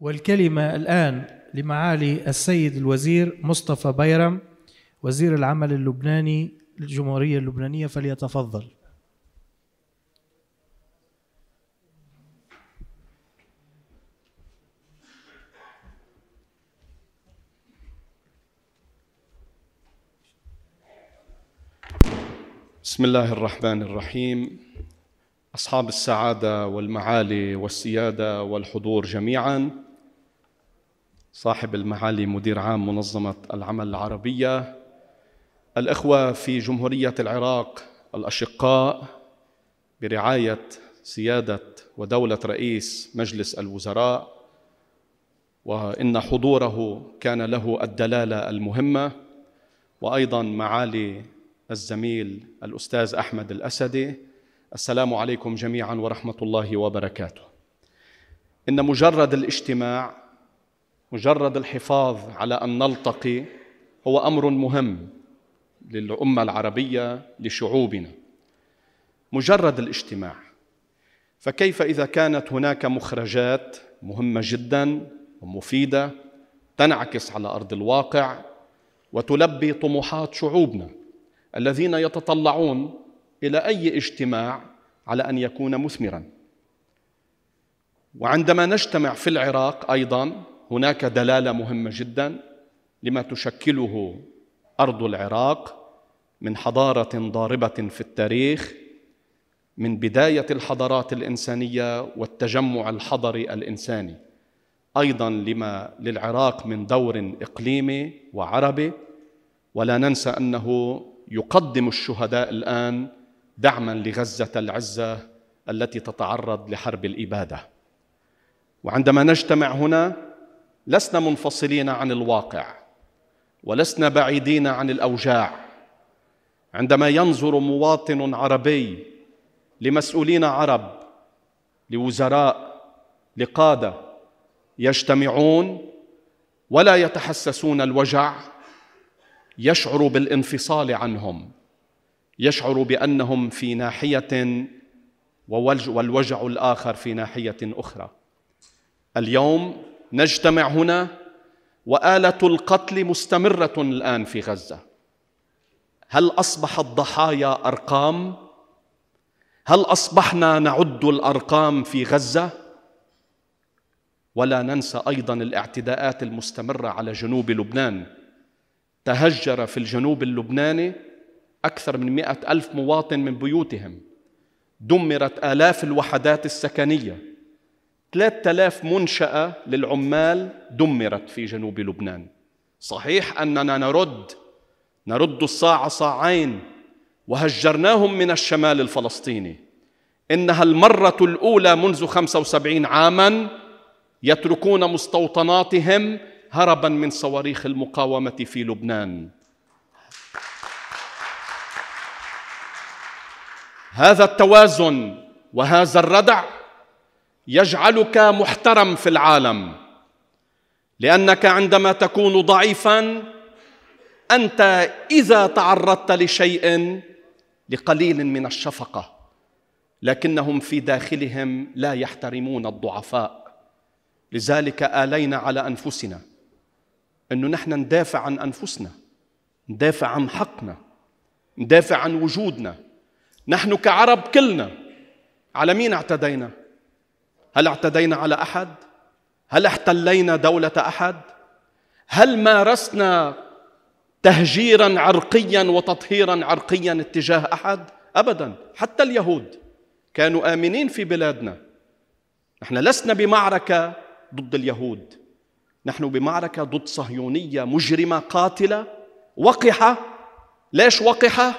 والكلمة الآن لمعالي السيد الوزير مصطفى بيرم وزير العمل اللبناني الجمهورية اللبنانية فليتفضل. بسم الله الرحمن الرحيم. أصحاب السعادة والمعالي والسيادة والحضور جميعا صاحب المعالي مدير عام منظمة العمل العربية. الإخوة في جمهورية العراق الأشقاء برعاية سيادة ودولة رئيس مجلس الوزراء. وإن حضوره كان له الدلالة المهمة. وأيضا معالي الزميل الأستاذ أحمد الأسدي. السلام عليكم جميعا ورحمة الله وبركاته. إن مجرد الاجتماع مجرد الحفاظ على أن نلتقي هو أمر مهم للأمة العربية لشعوبنا. مجرد الاجتماع. فكيف إذا كانت هناك مخرجات مهمة جدا ومفيدة تنعكس على أرض الواقع وتلبي طموحات شعوبنا الذين يتطلعون إلى أي اجتماع على أن يكون مثمرا. وعندما نجتمع في العراق أيضا هناك دلالة مهمة جدا لما تشكله أرض العراق من حضارة ضاربة في التاريخ من بداية الحضارات الإنسانية والتجمع الحضري الإنساني أيضا لما للعراق من دور إقليمي وعربي. ولا ننسى أنه يقدم الشهداء الآن دعما لغزة العزة التي تتعرض لحرب الإبادة. وعندما نجتمع هنا لسنا منفصلين عن الواقع ولسنا بعيدين عن الأوجاع. عندما ينظر مواطن عربي لمسؤولين عرب لوزراء لقادة يجتمعون ولا يتحسسون الوجع يشعر بالانفصال عنهم يشعر بأنهم في ناحية والوجع الآخر في ناحية أخرى. اليوم نجتمع هنا وآلة القتل مستمرة الآن في غزة. هل أصبح الضحايا أرقام؟ هل أصبحنا نعد الأرقام في غزة؟ ولا ننسى أيضا الاعتداءات المستمرة على جنوب لبنان. تهجر في الجنوب اللبناني أكثر من مئة ألف مواطن من بيوتهم. دمرت آلاف الوحدات السكنية. ثلاثة آلاف منشأة للعمال دمرت في جنوب لبنان. صحيح أننا نرد نرد الصاع صاعين وهجرناهم من الشمال الفلسطيني. إنها المرة الأولى منذ 75 عاما يتركون مستوطناتهم هربا من صواريخ المقاومة في لبنان. هذا التوازن وهذا الردع يجعلك محترم في العالم. لأنك عندما تكون ضعيفا أنت إذا تعرضت لشيء لقليل من الشفقة. لكنهم في داخلهم لا يحترمون الضعفاء. لذلك آلينا على أنفسنا انه نحن ندافع عن أنفسنا ندافع عن حقنا ندافع عن وجودنا. نحن كعرب كلنا على مين اعتدينا؟ هل اعتدينا على أحد؟ هل احتلينا دولة أحد؟ هل مارسنا تهجيرا عرقيا وتطهيرا عرقيا اتجاه أحد؟ ابدا. حتى اليهود كانوا آمنين في بلادنا. نحن لسنا بمعركة ضد اليهود. نحن بمعركة ضد صهيونية مجرمة قاتلة. وقحة. ليش وقحة؟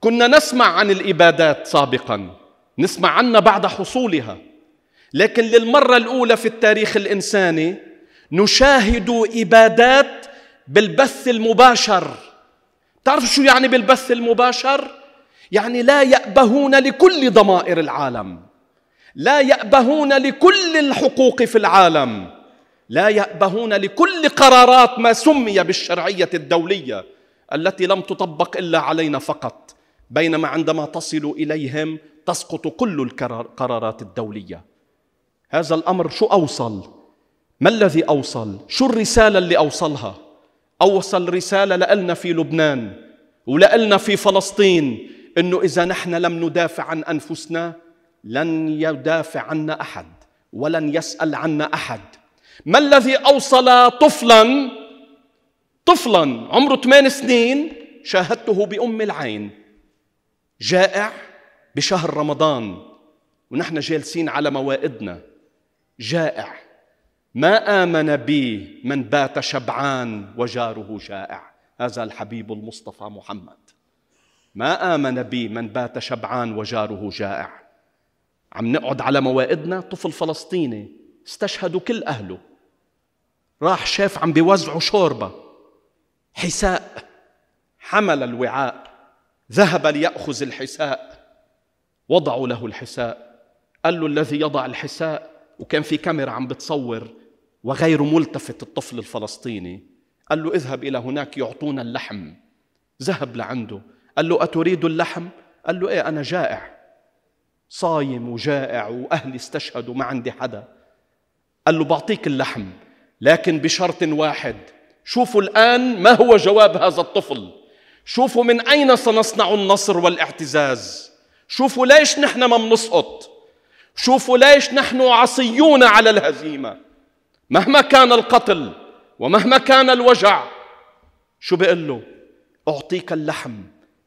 كنا نسمع عن الإبادات سابقا. نسمع عنها بعد حصولها. لكن للمرة الأولى في التاريخ الإنساني نشاهد إبادات بالبث المباشر. تعرف شو يعني بالبث المباشر؟ يعني لا يأبهون لكل ضمائر العالم. لا يأبهون لكل الحقوق في العالم. لا يأبهون لكل قرارات ما سمي بالشرعية الدولية التي لم تطبق إلا علينا فقط بينما عندما تصل إليهم تسقط كل القرارات الدولية. هذا الأمر شو أوصل؟ ما الذي أوصل؟ شو الرسالة اللي أوصلها؟ أوصل رسالة لنا في لبنان ولنا في فلسطين إنه إذا نحن لم ندافع عن أنفسنا لن يدافع عنا أحد ولن يسأل عنا أحد. ما الذي أوصل طفلا؟ طفلا عمره ثمان سنين شاهدته بأم العين. جائع بشهر رمضان ونحن جالسين على موائدنا. جائع. ما آمن بي من بات شبعان وجاره جائع. هذا الحبيب المصطفى محمد. ما آمن بي من بات شبعان وجاره جائع. عم نقعد على موائدنا طفل فلسطيني استشهدوا كل أهله. راح شاف عم بيوزعوا شوربة. حساء. حمل الوعاء. ذهب ليأخذ الحساء. وضعوا له الحساء. قال له الذي يضع الحساء؟ وكان في كاميرا عم بتصور وغير ملتفت الطفل الفلسطيني. قال له اذهب إلى هناك يعطونا اللحم. ذهب لعنده. قال له أتريد اللحم؟ قال له إيه أنا جائع. صايم وجائع وأهلي استشهدوا ما عندي حدا. قال له بعطيك اللحم لكن بشرط واحد. شوفوا الآن ما هو جواب هذا الطفل. شوفوا من أين سنصنع النصر والإعتزاز. شوفوا ليش نحن ما بنسقط. شوفوا ليش نحن عصيون على الهزيمة. مهما كان القتل ومهما كان الوجع شو بيقول له؟ أعطيك اللحم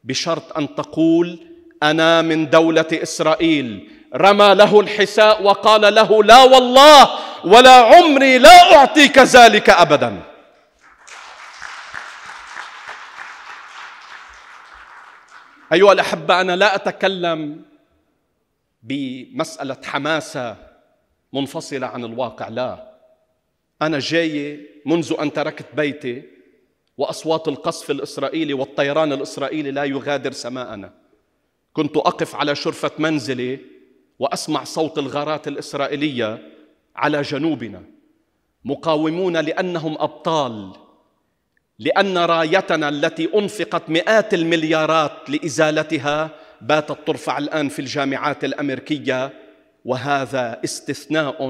بشرط أن تقول أنا من دولة إسرائيل. رمى له الحساء وقال له لا والله ولا عمري لا أعطيك ذلك أبدا. أيها الأحبة أنا لا أتكلم بمسألة حماسة منفصلة عن الواقع. لا أنا جاي منذ أن تركت بيتي وأصوات القصف الإسرائيلي والطيران الإسرائيلي لا يغادر سماءنا. كنت أقف على شرفة منزلي وأسمع صوت الغارات الإسرائيلية على جنوبنا مقاومون لأنهم أبطال لأن رايتنا التي أنفقت مئات المليارات لإزالتها باتت ترفع الآن في الجامعات الأمريكية وهذا استثناء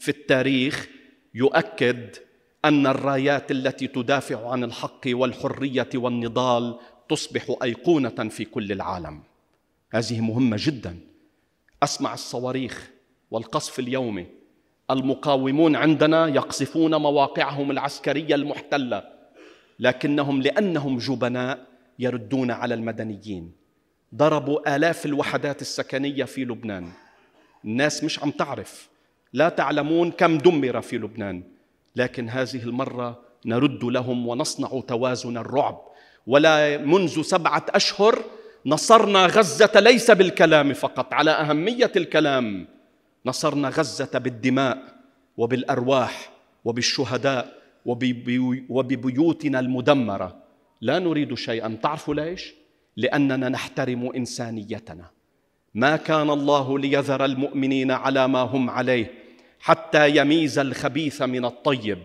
في التاريخ يؤكد أن الرايات التي تدافع عن الحق والحرية والنضال تصبح أيقونة في كل العالم. هذه مهمة جدا. أسمع الصواريخ والقصف اليومي. المقاومون عندنا يقصفون مواقعهم العسكرية المحتلة لكنهم لأنهم جبناء يردون على المدنيين. ضربوا آلاف الوحدات السكنية في لبنان. الناس مش عم تعرف. لا تعلمون كم دمر في لبنان. لكن هذه المرة نرد لهم ونصنع توازن الرعب. ولا منذ سبعة أشهر نصرنا غزة ليس بالكلام فقط. على أهمية الكلام نصرنا غزة بالدماء وبالأرواح وبالشهداء وببيوتنا المدمرة. لا نريد شيئا. تعرفوا ليش؟ لأننا نحترم إنسانيتنا. ما كان الله ليذر المؤمنين على ما هم عليه حتى يميز الخبيث من الطيب.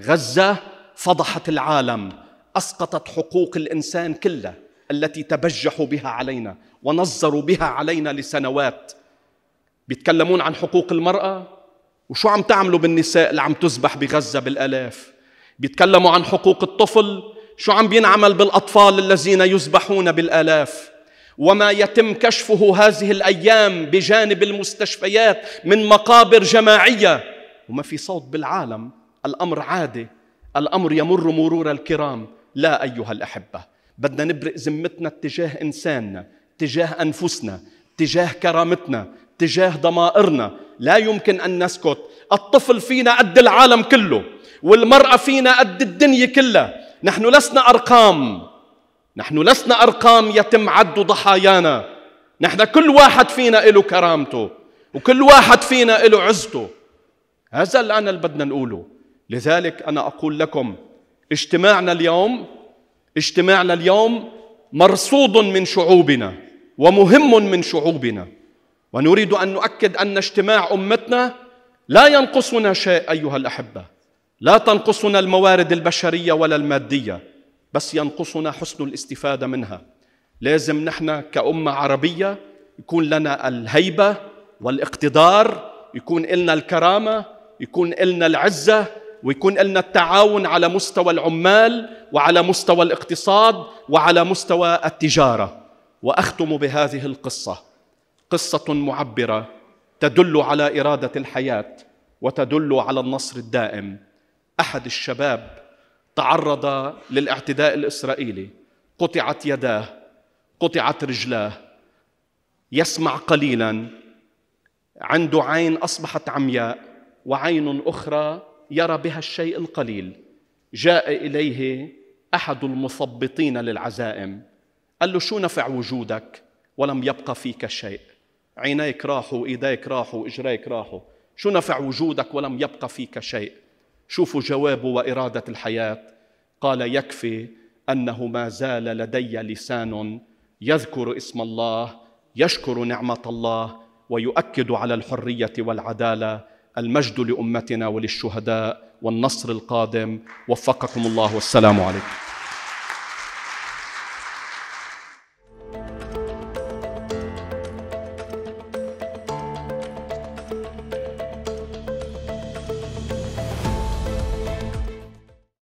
غزة فضحت العالم أسقطت حقوق الإنسان كله التي تبجحوا بها علينا ونظروا بها علينا لسنوات. بيتكلمون عن حقوق المرأة؟ وشو عم تعملوا بالنساء اللي عم تذبح بغزة بالآلاف؟ بيتكلموا عن حقوق الطفل؟ شو عم بينعمل بالأطفال الذين يذبحون بالآلاف؟ وما يتم كشفه هذه الأيام بجانب المستشفيات من مقابر جماعية؟ وما في صوت بالعالم الأمر عادي الأمر يمر مرور الكرام. لا أيها الأحبة بدنا نبرئ ذمتنا تجاه إنساننا تجاه أنفسنا تجاه كرامتنا تجاه ضمائرنا. لا يمكن أن نسكت. الطفل فينا قد العالم كله والمرأة فينا قد الدنيا كلها. نحن لسنا أرقام. نحن لسنا أرقام يتم عد ضحايانا. نحن كل واحد فينا له كرامته وكل واحد فينا له عزته. هذا الآن اللي بدنا نقوله. لذلك أنا أقول لكم اجتماعنا اليوم اجتماعنا اليوم مرصود من شعوبنا ومهم من شعوبنا. ونريد أن نؤكد أن اجتماع أمتنا لا ينقصنا شيء أيها الأحبة. لا تنقصنا الموارد البشرية ولا المادية بس ينقصنا حسن الاستفادة منها. لازم نحن كأمة عربية يكون لنا الهيبة والاقتدار يكون لنا الكرامة يكون لنا العزة ويكون لنا التعاون على مستوى العمال وعلى مستوى الاقتصاد وعلى مستوى التجارة. وأختم بهذه القصة. قصة معبرة تدل على إرادة الحياة وتدل على النصر الدائم. أحد الشباب تعرض للاعتداء الإسرائيلي. قطعت يداه قطعت رجلاه. يسمع قليلا. عنده عين أصبحت عمياء وعين أخرى يرى بها الشيء القليل. جاء إليه أحد المثبطين للعزائم. قال له شو نفع وجودك؟ ولم يبقى فيك شيء. عينيك راحوا إيديك راحوا إجريك راحوا. شو نفع وجودك؟ ولم يبقى فيك شيء. شوفوا جوابه وإرادة الحياة. قال يكفي أنه ما زال لدي لسان يذكر اسم الله يشكر نعمة الله ويؤكد على الحرية والعدالة المجد لأمتنا وللشهداء والنصر القادم. وفقكم الله والسلام عليكم.